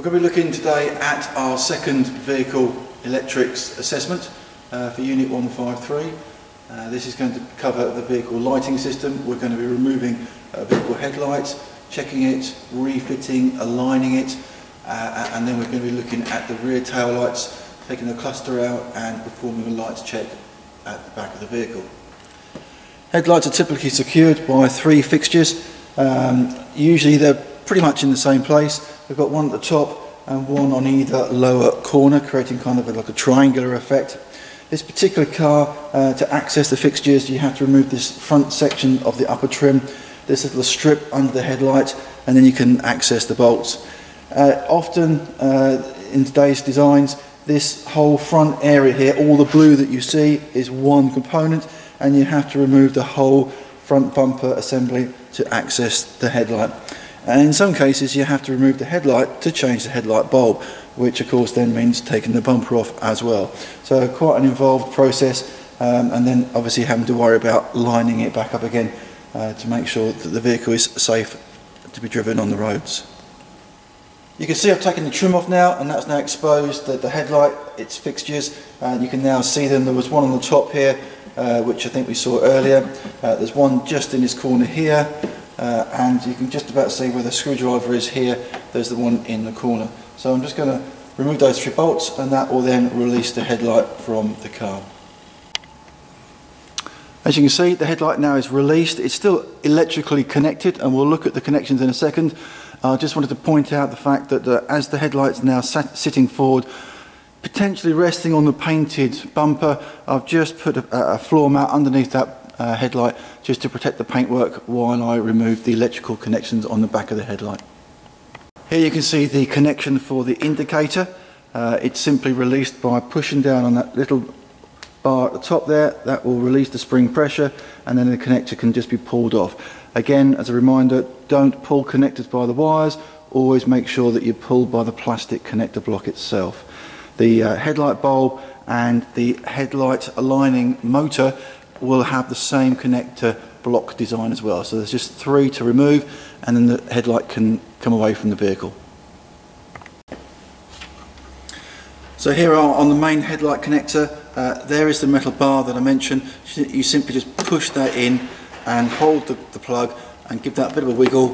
We're going to be looking today at our second vehicle electrics assessment uh, for Unit 153. Uh, this is going to cover the vehicle lighting system. We're going to be removing uh, vehicle headlights, checking it, refitting, aligning it, uh, and then we're going to be looking at the rear tail lights, taking the cluster out and performing a lights check at the back of the vehicle. Headlights are typically secured by three fixtures. Um, usually they're pretty much in the same place. We've got one at the top and one on either lower corner, creating kind of a, like a triangular effect. This particular car, uh, to access the fixtures, you have to remove this front section of the upper trim, this little strip under the headlight, and then you can access the bolts. Uh, often uh, in today's designs, this whole front area here, all the blue that you see, is one component, and you have to remove the whole front bumper assembly to access the headlight. And in some cases, you have to remove the headlight to change the headlight bulb, which of course then means taking the bumper off as well. So quite an involved process, um, and then obviously having to worry about lining it back up again uh, to make sure that the vehicle is safe to be driven on the roads. You can see I've taken the trim off now and that's now exposed the, the headlight, its fixtures and you can now see them. There was one on the top here uh, which I think we saw earlier. Uh, there's one just in this corner here uh, and you can just about see where the screwdriver is here. There's the one in the corner. So I'm just going to remove those three bolts and that will then release the headlight from the car. As you can see the headlight now is released. It's still electrically connected and we'll look at the connections in a second. I just wanted to point out the fact that uh, as the headlight's now sat, sitting forward potentially resting on the painted bumper I've just put a, a floor mat underneath that uh, headlight just to protect the paintwork while I remove the electrical connections on the back of the headlight. Here you can see the connection for the indicator. Uh, it's simply released by pushing down on that little bar at the top there. That will release the spring pressure and then the connector can just be pulled off. Again, as a reminder, don't pull connectors by the wires. Always make sure that you pull by the plastic connector block itself. The uh, headlight bulb and the headlight aligning motor will have the same connector block design as well. So there's just three to remove and then the headlight can come away from the vehicle. So here on the main headlight connector, uh, there is the metal bar that I mentioned. You simply just push that in and hold the, the plug and give that a bit of a wiggle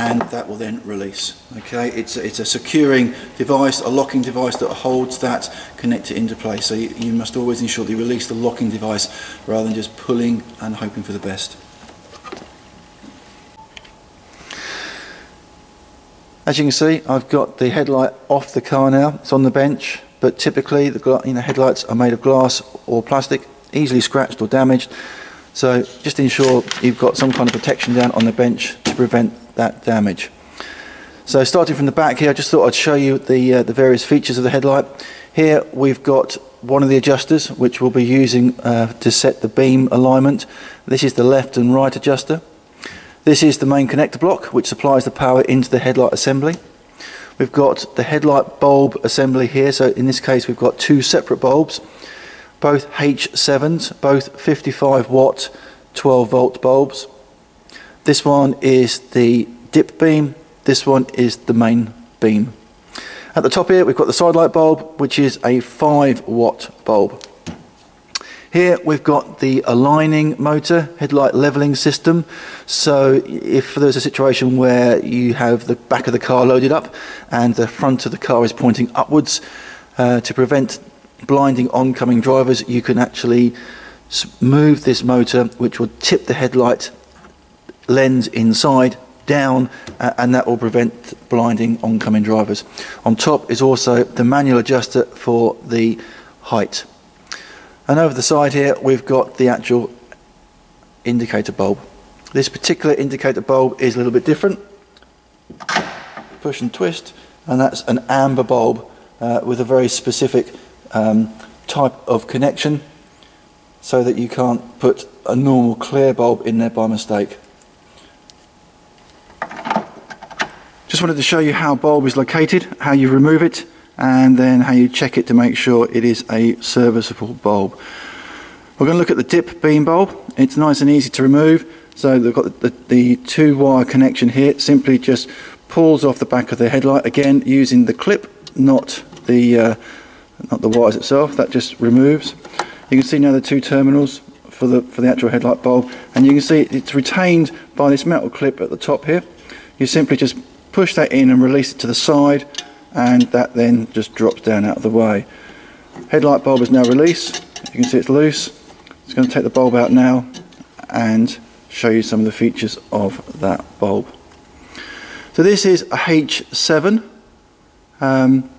and that will then release. Okay, it's, it's a securing device, a locking device that holds that connector into place. So you, you must always ensure that you release the locking device rather than just pulling and hoping for the best. As you can see, I've got the headlight off the car now. It's on the bench, but typically the you know, headlights are made of glass or plastic, easily scratched or damaged. So just ensure you've got some kind of protection down on the bench to prevent that damage. So starting from the back here, I just thought I'd show you the, uh, the various features of the headlight. Here we've got one of the adjusters which we'll be using uh, to set the beam alignment. This is the left and right adjuster. This is the main connector block which supplies the power into the headlight assembly. We've got the headlight bulb assembly here, so in this case we've got two separate bulbs, both H7s, both 55 watt 12 volt bulbs. This one is the dip beam, this one is the main beam. At the top here we've got the side light bulb which is a 5 watt bulb. Here we've got the aligning motor, headlight leveling system. So if there's a situation where you have the back of the car loaded up and the front of the car is pointing upwards, uh, to prevent blinding oncoming drivers, you can actually move this motor which will tip the headlight lens inside down uh, and that will prevent blinding oncoming drivers. On top is also the manual adjuster for the height. And over the side here we've got the actual indicator bulb. This particular indicator bulb is a little bit different. Push and twist and that's an amber bulb uh, with a very specific um, type of connection so that you can't put a normal clear bulb in there by mistake. Just wanted to show you how bulb is located, how you remove it, and then how you check it to make sure it is a serviceable bulb. We're going to look at the dip beam bulb. It's nice and easy to remove. So they've got the, the two wire connection here. It Simply just pulls off the back of the headlight again using the clip, not the uh, not the wires itself. That just removes. You can see now the two terminals for the for the actual headlight bulb, and you can see it's retained by this metal clip at the top here. You simply just push that in and release it to the side, and that then just drops down out of the way. Headlight bulb is now released. You can see it's loose. It's going to take the bulb out now and show you some of the features of that bulb. So this is a H7. Um,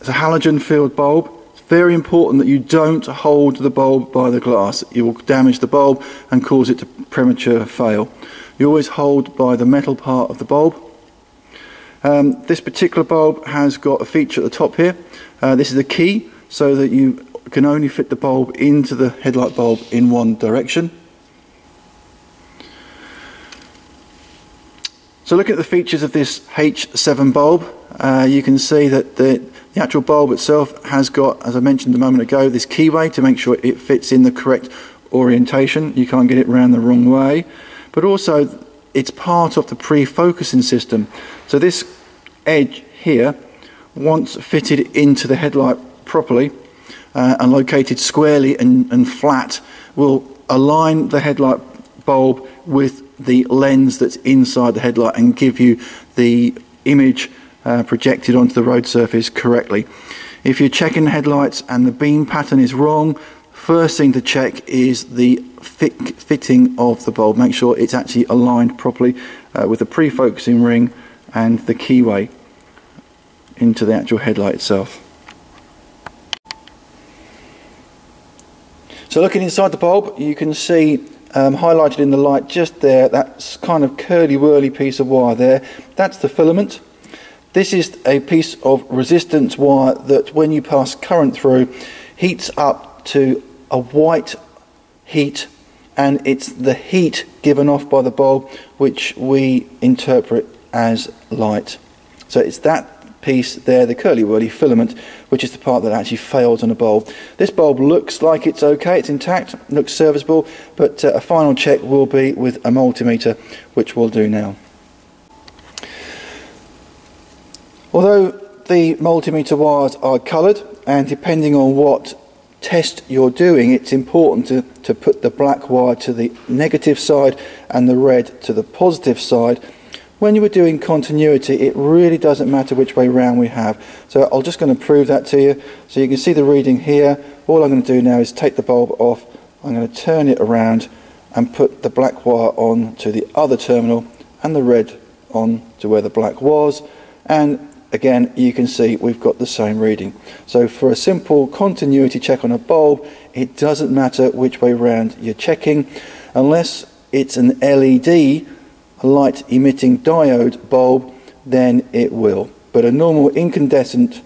it's a halogen filled bulb. It's very important that you don't hold the bulb by the glass. You will damage the bulb and cause it to premature fail. You always hold by the metal part of the bulb. Um, this particular bulb has got a feature at the top here. Uh, this is a key so that you can only fit the bulb into the headlight bulb in one direction. So looking at the features of this H7 bulb, uh, you can see that the, the, actual bulb itself has got, as I mentioned a moment ago, this keyway to make sure it fits in the correct orientation. You can't get it around the wrong way. But also, it's part of the pre-focusing system. So this edge here, once fitted into the headlight properly uh, and located squarely and, and flat, will align the headlight bulb with the lens that's inside the headlight and give you the image uh, projected onto the road surface correctly. If you're checking the headlights and the beam pattern is wrong, first thing to check is the fit fitting of the bulb. Make sure it's actually aligned properly uh, with the pre-focusing ring and the keyway into the actual headlight itself. So looking inside the bulb, you can see um, highlighted in the light just there, that kind of curly whirly piece of wire there, that's the filament. This is a piece of resistance wire that when you pass current through heats up to a white heat and it's the heat given off by the bulb which we interpret as light. So it's that piece there, the curly whirly filament, which is the part that actually fails on a bulb. This bulb looks like it's okay, it's intact, looks serviceable, but uh, a final check will be with a multimeter, which we'll do now. Although the multimeter wires are coloured, and depending on what test you're doing, it's important to, to put the black wire to the negative side and the red to the positive side when you were doing continuity, it really doesn't matter which way round we have. So I'm just going to prove that to you. So you can see the reading here. All I'm going to do now is take the bulb off. I'm going to turn it around and put the black wire on to the other terminal and the red on to where the black was. And again, you can see we've got the same reading. So for a simple continuity check on a bulb, it doesn't matter which way round you're checking, unless it's an LED a light emitting diode bulb, then it will. But a normal incandescent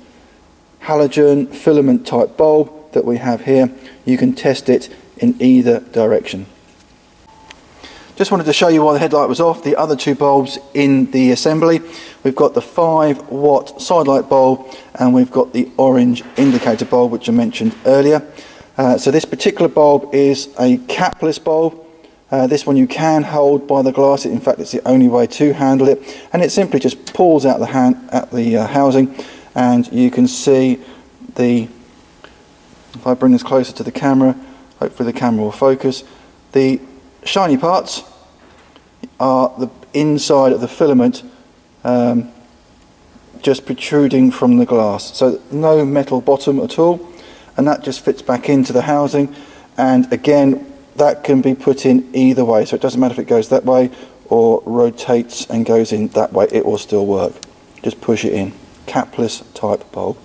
halogen filament type bulb that we have here, you can test it in either direction. Just wanted to show you why the headlight was off, the other two bulbs in the assembly. We've got the 5 watt side light bulb and we've got the orange indicator bulb which I mentioned earlier. Uh, so this particular bulb is a capless bulb uh, this one you can hold by the glass. In fact, it's the only way to handle it. And it simply just pulls out the, hand, at the uh, housing and you can see the, if I bring this closer to the camera, hopefully the camera will focus, the shiny parts are the inside of the filament um, just protruding from the glass. So no metal bottom at all and that just fits back into the housing and again that can be put in either way. So it doesn't matter if it goes that way or rotates and goes in that way, it will still work. Just push it in. Capless type bulb.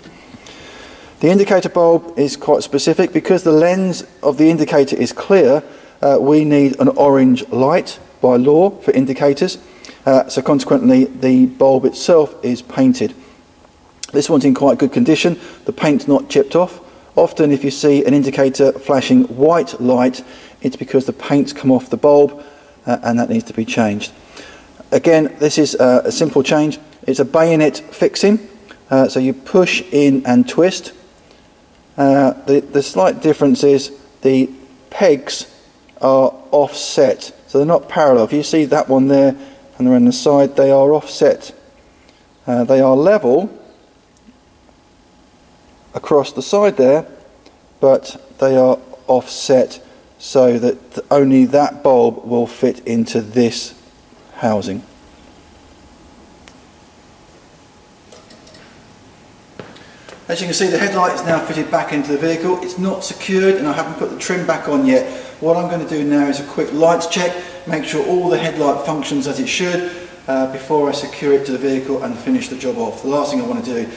The indicator bulb is quite specific because the lens of the indicator is clear. Uh, we need an orange light by law for indicators. Uh, so consequently, the bulb itself is painted. This one's in quite good condition. The paint's not chipped off. Often if you see an indicator flashing white light, it's because the paint's come off the bulb uh, and that needs to be changed. Again, this is uh, a simple change. It's a bayonet fixing. Uh, so you push in and twist. Uh, the, the slight difference is the pegs are offset. So they're not parallel. If you see that one there and they're on the side, they are offset. Uh, they are level across the side there, but they are offset so that only that bulb will fit into this housing. As you can see the headlight is now fitted back into the vehicle. It's not secured and I haven't put the trim back on yet. What I'm going to do now is a quick lights check, make sure all the headlight functions as it should uh, before I secure it to the vehicle and finish the job off. The last thing I want to do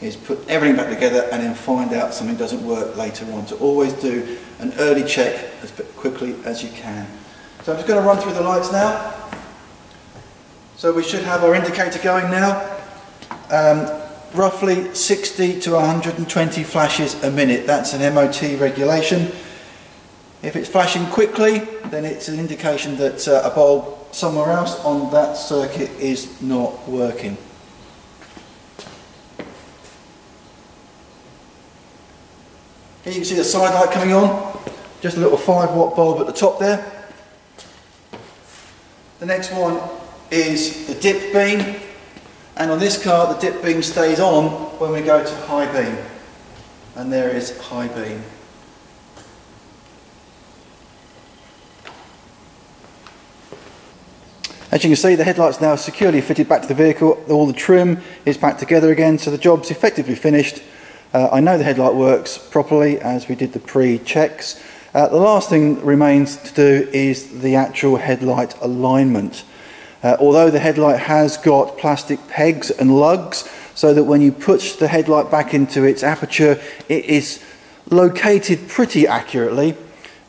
is put everything back together and then find out something doesn't work later on. So always do an early check as quickly as you can. So I'm just going to run through the lights now. So we should have our indicator going now. Um, roughly 60 to 120 flashes a minute. That's an MOT regulation. If it's flashing quickly, then it's an indication that uh, a bulb somewhere else on that circuit is not working. Here you can see the side light coming on, just a little 5 watt bulb at the top there. The next one is the dip beam, and on this car, the dip beam stays on when we go to high beam. And there is high beam. As you can see, the headlight's now securely fitted back to the vehicle. All the trim is back together again, so the job's effectively finished. Uh, I know the headlight works properly as we did the pre-checks. Uh, the last thing that remains to do is the actual headlight alignment. Uh, although the headlight has got plastic pegs and lugs, so that when you push the headlight back into its aperture, it is located pretty accurately.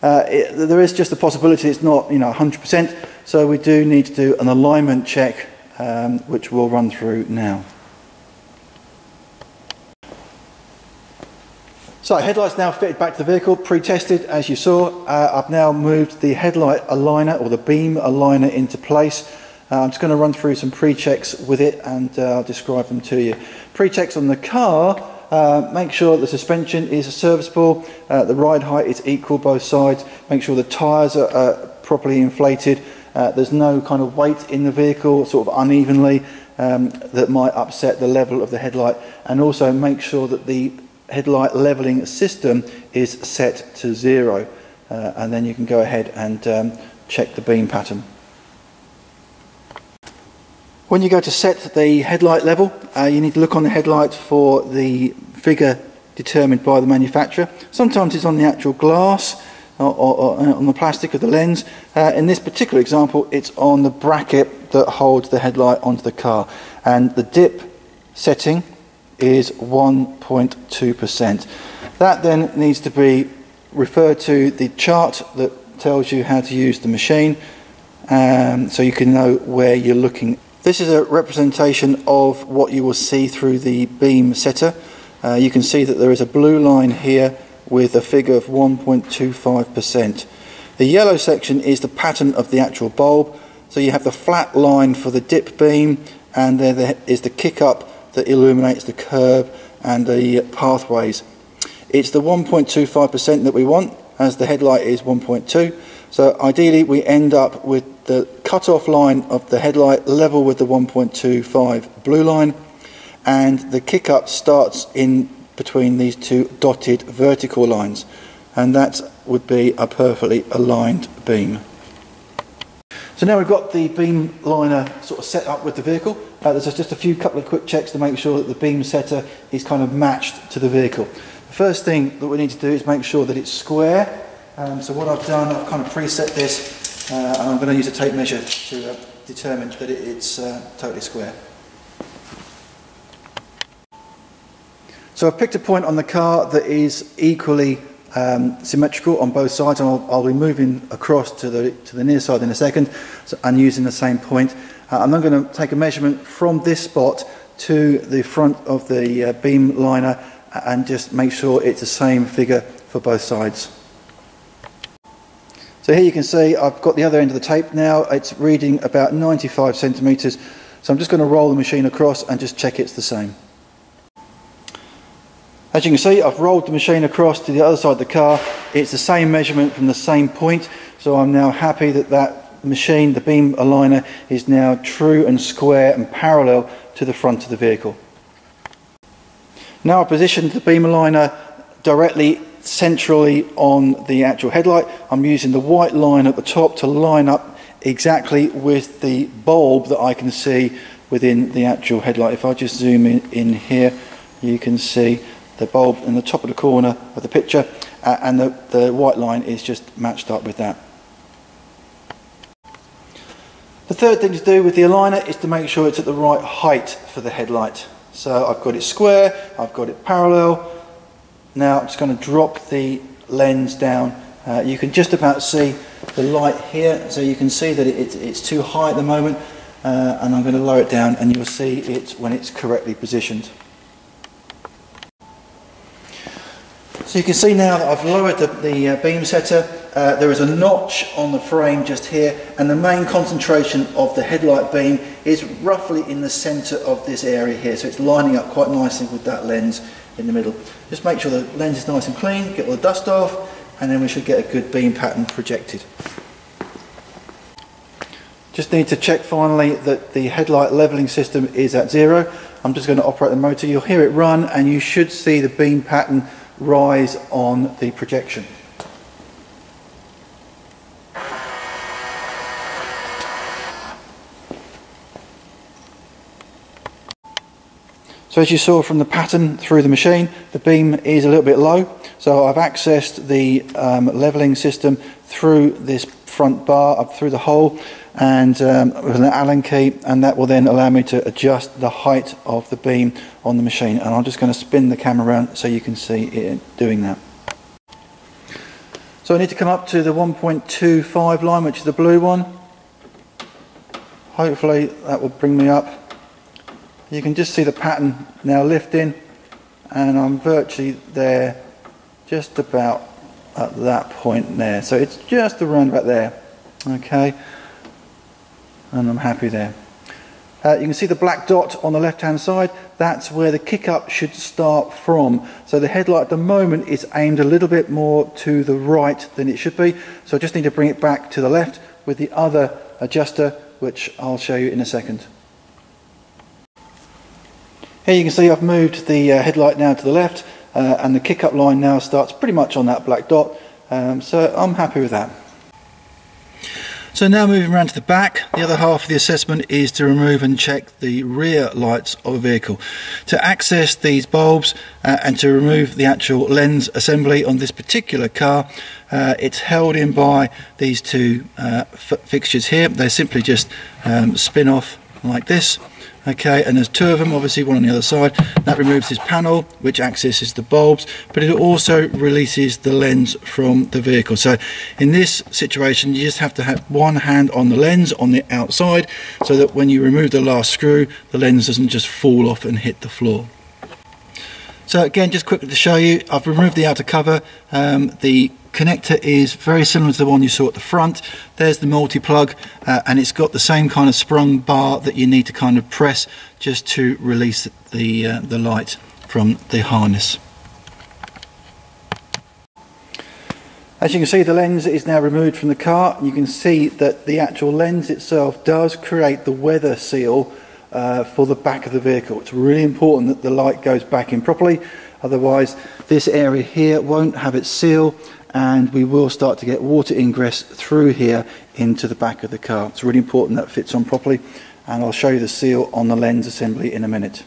Uh, it, there is just a possibility it's not, you know, 100%, so we do need to do an alignment check, um, which we'll run through now. So headlights now fitted back to the vehicle, pre-tested as you saw. Uh, I've now moved the headlight aligner or the beam aligner into place. Uh, I'm just going to run through some pre-checks with it and uh, I'll describe them to you. Pre-checks on the car, uh, make sure the suspension is serviceable, uh, the ride height is equal both sides, make sure the tyres are properly inflated, uh, there's no kind of weight in the vehicle sort of unevenly um, that might upset the level of the headlight and also make sure that the headlight levelling system is set to zero uh, and then you can go ahead and um, check the beam pattern. When you go to set the headlight level, uh, you need to look on the headlight for the figure determined by the manufacturer. Sometimes it's on the actual glass or, or, or uh, on the plastic of the lens. Uh, in this particular example, it's on the bracket that holds the headlight onto the car. And the dip setting is 1.2%. That then needs to be referred to the chart that tells you how to use the machine um, so you can know where you're looking this is a representation of what you will see through the beam setter. Uh, you can see that there is a blue line here with a figure of 1.25%. The yellow section is the pattern of the actual bulb. So you have the flat line for the dip beam and there is the kick up that illuminates the curb and the pathways. It's the 1.25% that we want as the headlight is 1.2. So ideally we end up with the cut-off line of the headlight level with the 1.25 blue line and the kick-up starts in between these two dotted vertical lines and that would be a perfectly aligned beam. So now we've got the beam aligner sort of set up with the vehicle. Uh, there's just a few couple of quick checks to make sure that the beam setter is kind of matched to the vehicle. The first thing that we need to do is make sure that it's square. Um, so what I've done, I've kind of preset this uh, and I'm going to use a tape measure to uh, determine that it, it's uh, totally square. So I've picked a point on the car that is equally um, symmetrical on both sides and I'll, I'll, be moving across to the, to the near side in a second so, and using the same point. Uh, I'm going to take a measurement from this spot to the front of the uh, beam aligner and just make sure it's the same figure for both sides. So here you can see I've got the other end of the tape now. It's reading about 95 centimetres. So I'm just going to roll the machine across and just check it's the same. As you can see, I've rolled the machine across to the other side of the car. It's the same measurement from the same point. So I'm now happy that that machine, the beam aligner, is now true and square and parallel to the front of the vehicle. Now I've positioned the beam aligner directly centrally on the actual headlight. I'm using the white line at the top to line up exactly with the bulb that I can see within the actual headlight. If I just zoom in, in here, you can see the bulb in the top of the corner of the picture uh, and the, the white line is just matched up with that. The third thing to do with the aligner is to make sure it's at the right height for the headlight. So I've got it square, I've got it parallel. Now I'm just going to drop the lens down. Uh, you can just about see the light here, so you can see that it, it's too high at the moment. Uh, and I'm going to lower it down and you'll see it when it's correctly positioned. So you can see now that I've lowered the, the uh, beam setter. Uh, there is a notch on the frame just here and the main concentration of the headlight beam is roughly in the centre of this area here. So it's lining up quite nicely with that lens in the middle. Just make sure the lens is nice and clean, get all the dust off and then we should get a good beam pattern projected. Just need to check finally that the headlight levelling system is at zero. I'm just going to operate the motor. You'll hear it run and you should see the beam pattern rise on the projection. So as you saw from the pattern through the machine, the beam is a little bit low. So I've accessed the um, leveling system through this front bar up through the hole and um, with an Allen key and that will then allow me to adjust the height of the beam on the machine and I'm just going to spin the camera around so you can see it doing that. So I need to come up to the 1.25 line which is the blue one. Hopefully that will bring me up. You can just see the pattern now lifting and I'm virtually there just about at that point there. So it's just around about there. Okay and I'm happy there. Uh, you can see the black dot on the left hand side, that's where the kick up should start from. So the headlight at the moment is aimed a little bit more to the right than it should be. So I just need to bring it back to the left with the other adjuster, which I'll show you in a second. Here you can see I've moved the uh, headlight now to the left uh, and the kick up line now starts pretty much on that black dot. Um, so I'm happy with that. So now moving around to the back, the other half of the assessment is to remove and check the rear lights of a vehicle. To access these bulbs uh, and to remove the actual lens assembly on this particular car, uh, it's held in by these two uh, fixtures here. They simply just um, spin off like this okay and there's two of them obviously one on the other side. That removes this panel which accesses the bulbs but it also releases the lens from the vehicle. So in this situation you just have to have one hand on the lens on the outside so that when you remove the last screw the lens doesn't just fall off and hit the floor. So again just quickly to show you I've removed the outer cover um, the connector is very similar to the one you saw at the front. There's the multi-plug uh, and it's got the same kind of sprung bar that you need to kind of press just to release the, uh, the light from the harness. As you can see the lens is now removed from the car. You can see that the actual lens itself does create the weather seal uh, for the back of the vehicle. It's really important that the light goes back in properly otherwise this area here won't have its seal and we will start to get water ingress through here into the back of the car. It's really important that fits on properly and I'll show you the seal on the lens assembly in a minute.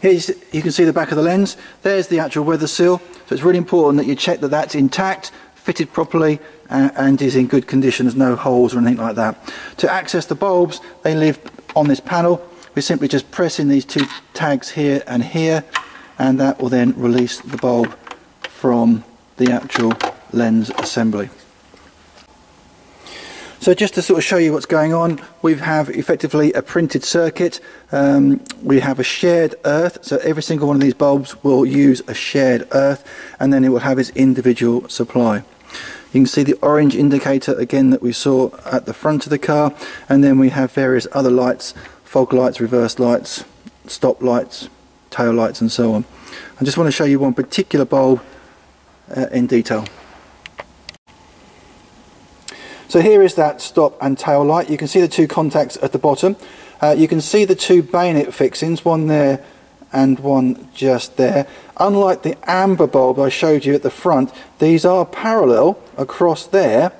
Here you can see the back of the lens. There's the actual weather seal. So it's really important that you check that that's intact, fitted properly uh, and is in good condition. There's no holes or anything like that. To access the bulbs, they live on this panel. We simply just press in these two tags here and here and that will then release the bulb from the actual lens assembly. So just to sort of show you what's going on, we have effectively a printed circuit. Um, we have a shared earth, so every single one of these bulbs will use a shared earth, and then it will have its individual supply. You can see the orange indicator again that we saw at the front of the car, and then we have various other lights, fog lights, reverse lights, stop lights, tail lights, and so on. I just want to show you one particular bulb uh, in detail. So here is that stop and tail light. You can see the two contacts at the bottom. Uh, you can see the two bayonet fixings, one there and one just there. Unlike the amber bulb I showed you at the front, these are parallel across there,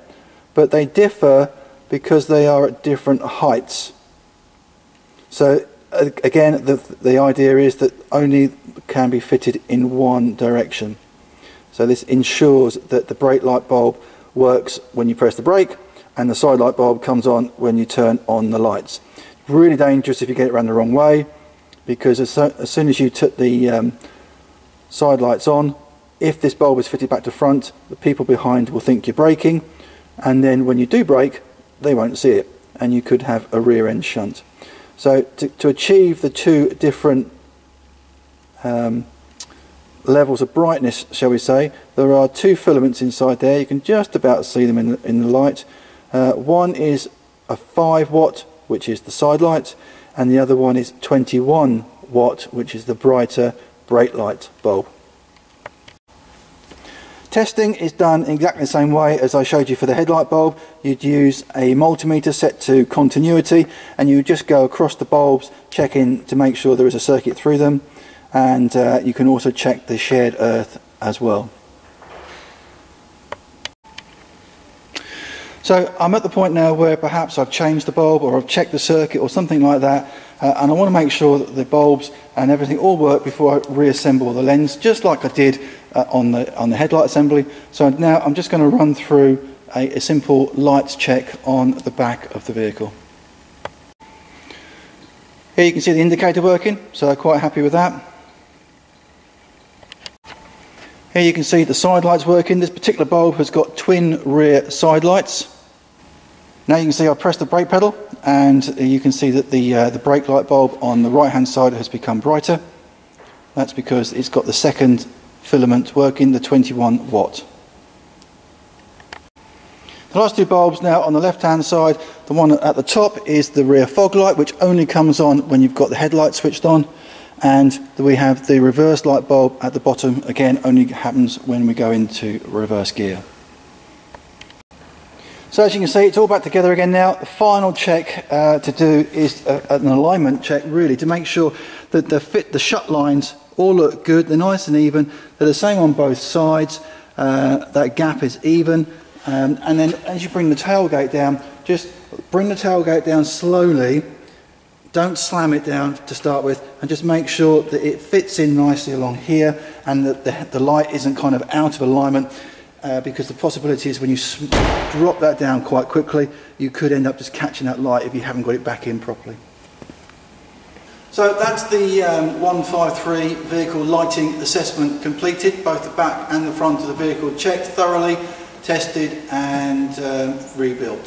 but they differ because they are at different heights. So again, the, the idea is that only can be fitted in one direction. So this ensures that the brake light bulb works when you press the brake and the side light bulb comes on when you turn on the lights. Really dangerous if you get it around the wrong way because as, so, as soon as you took the um, side lights on, if this bulb is fitted back to front, the people behind will think you're braking and then when you do brake, they won't see it and you could have a rear end shunt. So to, to achieve the two different um, levels of brightness, shall we say, there are two filaments inside there. You can just about see them in the, in the light. Uh, one is a 5 watt, which is the side light, and the other one is 21 watt, which is the brighter brake light bulb. Testing is done exactly the same way as I showed you for the headlight bulb. You'd use a multimeter set to continuity and you just go across the bulbs checking to make sure there is a circuit through them and uh, you can also check the shared earth as well. So I'm at the point now where perhaps I've changed the bulb or I've checked the circuit or something like that uh, and I want to make sure that the bulbs and everything all work before I reassemble the lens just like I did uh, on, the, on the headlight assembly. So now I'm just going to run through a, a simple lights check on the back of the vehicle. Here you can see the indicator working, so I'm quite happy with that. Here you can see the side lights working. This particular bulb has got twin rear side lights. Now you can see I press the brake pedal and you can see that the, uh, the brake light bulb on the right hand side has become brighter. That's because it's got the second filament working the 21 watt. The last two bulbs now on the left hand side, the one at the top is the rear fog light which only comes on when you've got the headlight switched on and we have the reverse light bulb at the bottom again only happens when we go into reverse gear. So as you can see it's all back together again now. The final check uh, to do is a, uh, an alignment check really to make sure that the fit the shut lines all look good, they're nice and even, they're the same on both sides, uh, that gap is even, um, and then as you bring the tailgate down, just bring the tailgate down slowly, don't slam it down to start with, and just make sure that it fits in nicely along here and that the, the light isn't kind of out of alignment. Uh, because the possibility is when you drop that down quite quickly, you could end up just catching that light if you haven't got it back in properly. So that's the um, 153 vehicle lighting assessment completed, both the back and the front of the vehicle checked thoroughly, tested and um, rebuilt.